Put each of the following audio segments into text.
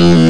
Mm-hmm.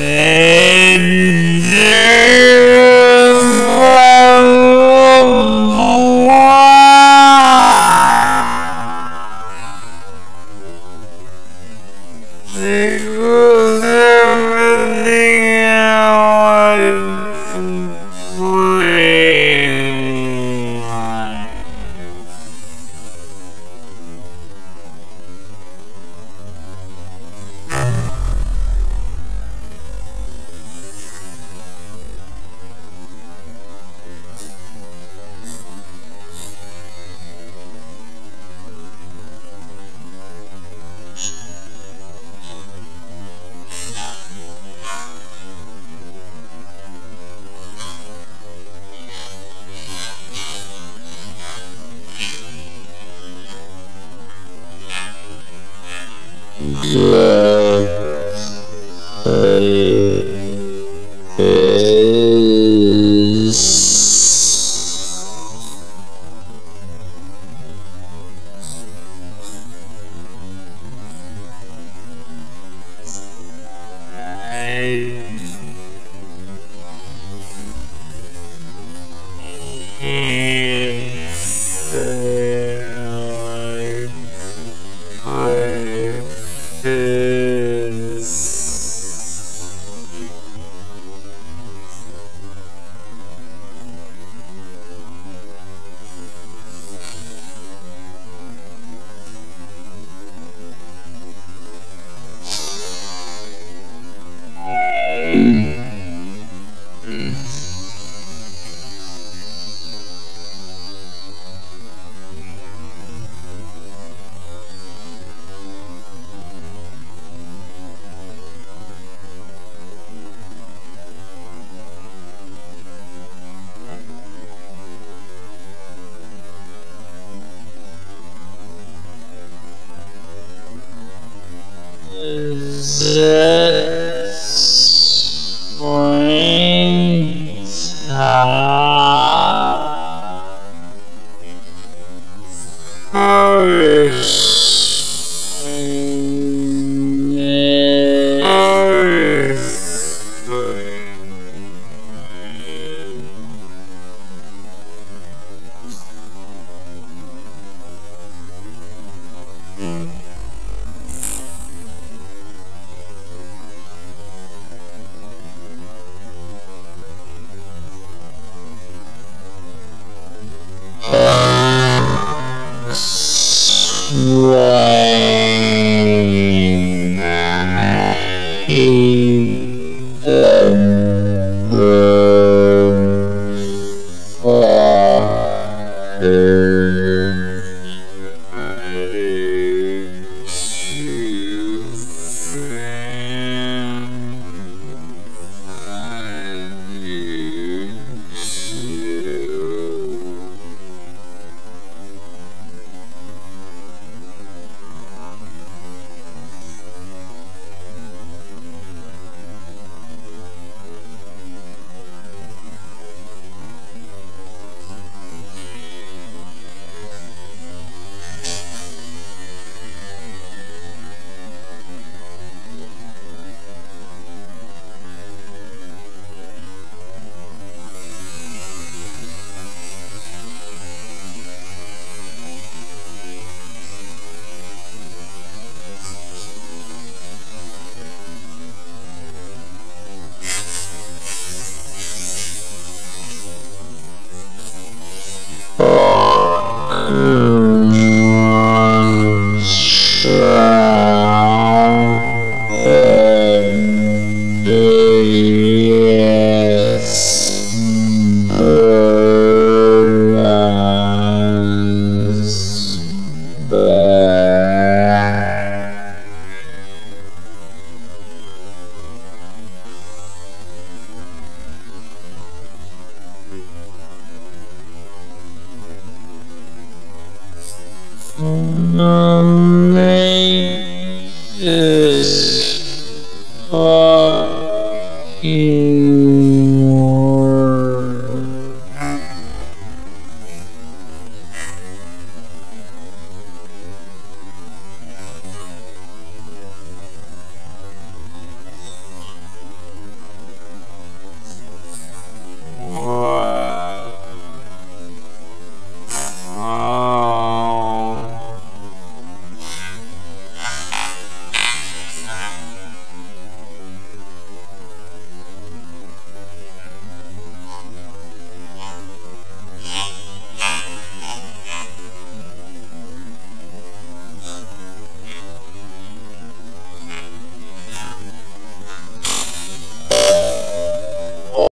And e, Later.